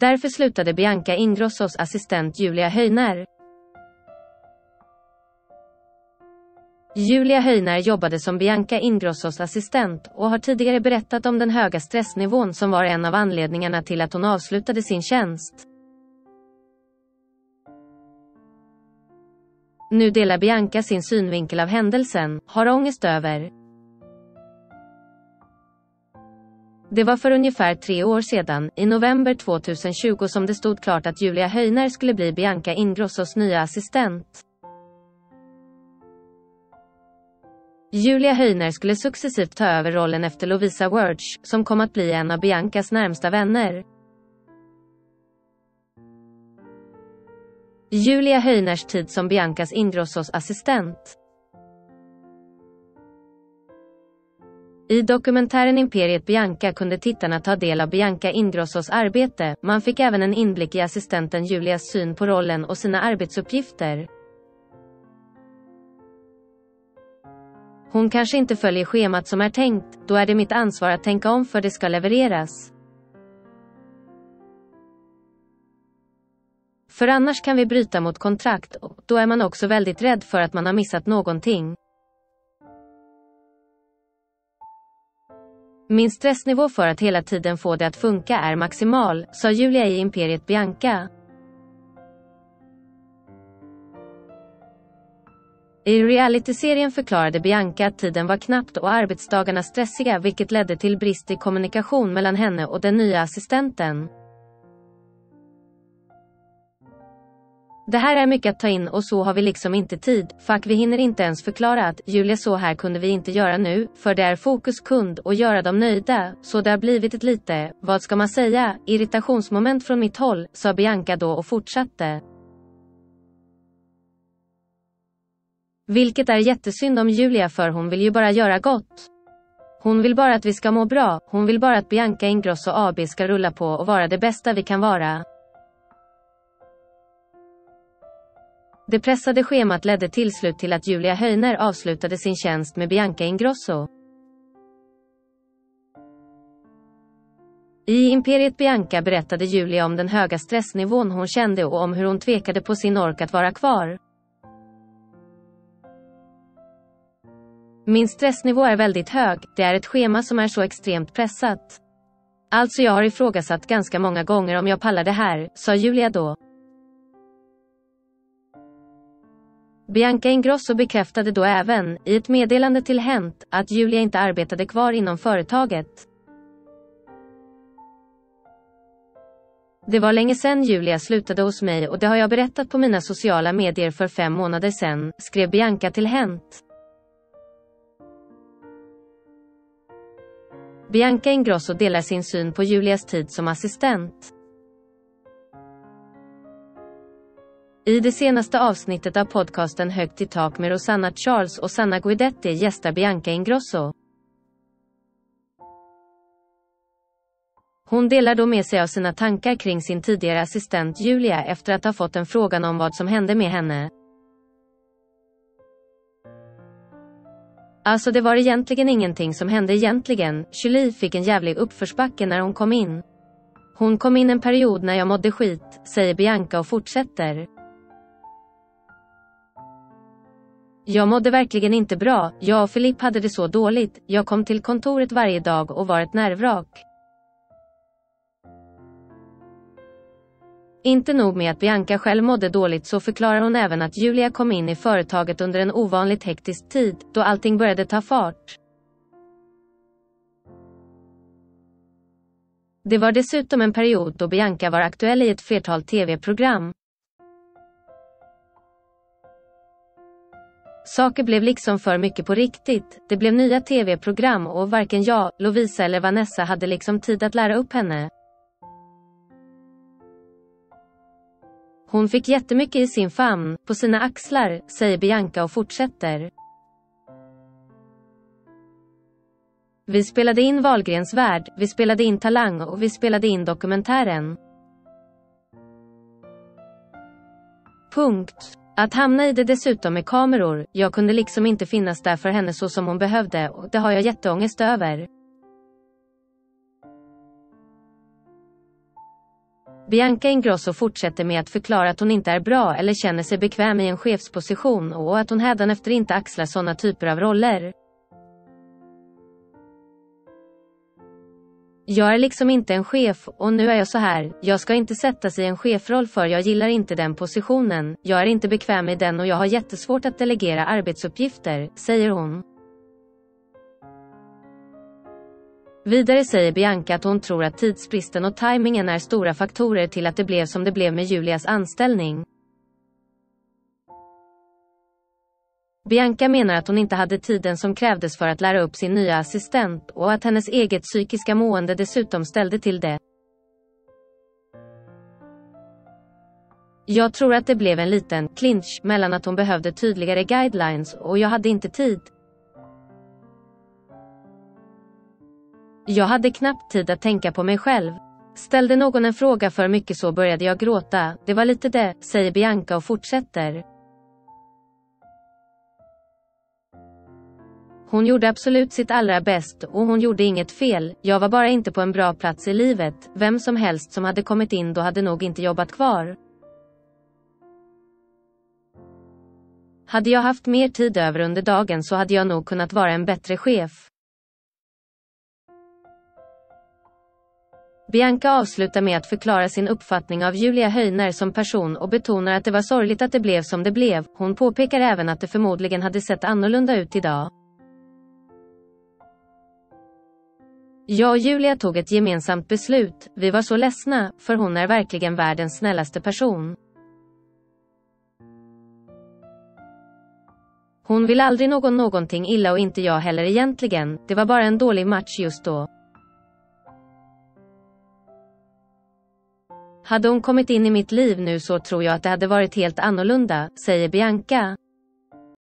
Därför slutade Bianca Ingrossos assistent Julia Höjner. Julia Höjner jobbade som Bianca Ingrossos assistent och har tidigare berättat om den höga stressnivån som var en av anledningarna till att hon avslutade sin tjänst. Nu delar Bianca sin synvinkel av händelsen, har ångest över. Det var för ungefär tre år sedan, i november 2020 som det stod klart att Julia Höjner skulle bli Bianca Ingrossos nya assistent. Julia Höjner skulle successivt ta över rollen efter Lovisa Wurch, som kom att bli en av Biancas närmsta vänner. Julia Höjners tid som Biancas Ingrossos assistent. I dokumentären Imperiet Bianca kunde tittarna ta del av Bianca Ingrossos arbete, man fick även en inblick i assistenten Julias syn på rollen och sina arbetsuppgifter. Hon kanske inte följer schemat som är tänkt, då är det mitt ansvar att tänka om för det ska levereras. För annars kan vi bryta mot kontrakt och då är man också väldigt rädd för att man har missat någonting. Min stressnivå för att hela tiden få det att funka är maximal, sa Julia i Imperiet Bianca. I realityserien förklarade Bianca att tiden var knappt och arbetsdagarna stressiga vilket ledde till brist i kommunikation mellan henne och den nya assistenten. Det här är mycket att ta in och så har vi liksom inte tid, fuck vi hinner inte ens förklara att Julia så här kunde vi inte göra nu, för det är fokus kund och göra dem nöjda, så det har blivit ett lite, vad ska man säga, irritationsmoment från mitt håll, sa Bianca då och fortsatte. Vilket är jättesynd om Julia för hon vill ju bara göra gott. Hon vill bara att vi ska må bra, hon vill bara att Bianca Ingrosso AB ska rulla på och vara det bästa vi kan vara. Det pressade schemat ledde till slut till att Julia Höjner avslutade sin tjänst med Bianca Ingrosso. I Imperiet Bianca berättade Julia om den höga stressnivån hon kände och om hur hon tvekade på sin ork att vara kvar. Min stressnivå är väldigt hög, det är ett schema som är så extremt pressat. Alltså jag har ifrågasatt ganska många gånger om jag pallar det här, sa Julia då. Bianca Ingrosso bekräftade då även, i ett meddelande till Hent, att Julia inte arbetade kvar inom företaget. Det var länge sedan Julia slutade hos mig och det har jag berättat på mina sociala medier för fem månader sedan, skrev Bianca till Hent. Bianca Ingrosso delar sin syn på Julias tid som assistent. I det senaste avsnittet av podcasten Högt i tak med Rosanna Charles och Sanna Guidetti gästar Bianca Ingrosso. Hon delar då med sig av sina tankar kring sin tidigare assistent Julia efter att ha fått en frågan om vad som hände med henne. Alltså det var egentligen ingenting som hände egentligen, Julie fick en jävlig uppförsbacke när hon kom in. Hon kom in en period när jag mådde skit, säger Bianca och fortsätter. Jag mådde verkligen inte bra, jag och Filip hade det så dåligt, jag kom till kontoret varje dag och var ett nervvrak. Inte nog med att Bianca själv mådde dåligt så förklarar hon även att Julia kom in i företaget under en ovanligt hektisk tid, då allting började ta fart. Det var dessutom en period då Bianca var aktuell i ett flertal tv-program. Saker blev liksom för mycket på riktigt, det blev nya tv-program och varken jag, Lovisa eller Vanessa hade liksom tid att lära upp henne. Hon fick jättemycket i sin famn, på sina axlar, säger Bianca och fortsätter. Vi spelade in Valgrens värld, vi spelade in Talang och vi spelade in dokumentären. Punkt. Att hamna i det dessutom med kameror, jag kunde liksom inte finnas där för henne så som hon behövde och det har jag jätteångest över. Bianca Ingrosso fortsätter med att förklara att hon inte är bra eller känner sig bekväm i en chefsposition och att hon hädanefter inte axlar sådana typer av roller. Jag är liksom inte en chef och nu är jag så här. Jag ska inte sättas i en chefroll för jag gillar inte den positionen. Jag är inte bekväm i den och jag har jättesvårt att delegera arbetsuppgifter, säger hon. Vidare säger Bianca att hon tror att tidsbristen och tajmingen är stora faktorer till att det blev som det blev med Julias anställning. Bianca menar att hon inte hade tiden som krävdes för att lära upp sin nya assistent och att hennes eget psykiska mående dessutom ställde till det. Jag tror att det blev en liten clinch mellan att hon behövde tydligare guidelines och jag hade inte tid. Jag hade knappt tid att tänka på mig själv. Ställde någon en fråga för mycket så började jag gråta, det var lite det, säger Bianca och fortsätter. Hon gjorde absolut sitt allra bäst och hon gjorde inget fel, jag var bara inte på en bra plats i livet, vem som helst som hade kommit in då hade nog inte jobbat kvar. Hade jag haft mer tid över under dagen så hade jag nog kunnat vara en bättre chef. Bianca avslutar med att förklara sin uppfattning av Julia Höjner som person och betonar att det var sorgligt att det blev som det blev. Hon påpekar även att det förmodligen hade sett annorlunda ut idag. Jag och Julia tog ett gemensamt beslut, vi var så ledsna, för hon är verkligen världens snällaste person. Hon vill aldrig någon någonting illa och inte jag heller egentligen, det var bara en dålig match just då. Hade hon kommit in i mitt liv nu så tror jag att det hade varit helt annorlunda, säger Bianca.